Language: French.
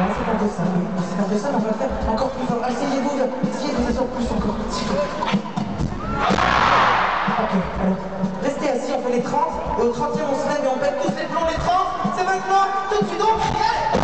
Ah, de ça. C'est pas de ça, ah, on va le faire encore plus fort. Essayez-vous de, essayez de vous plus encore. Ok, alors, restez assis, on fait les 30, et au 30e on se lève et on pète tous les plombs, les 30, c'est maintenant, tout de suite, donc, yeah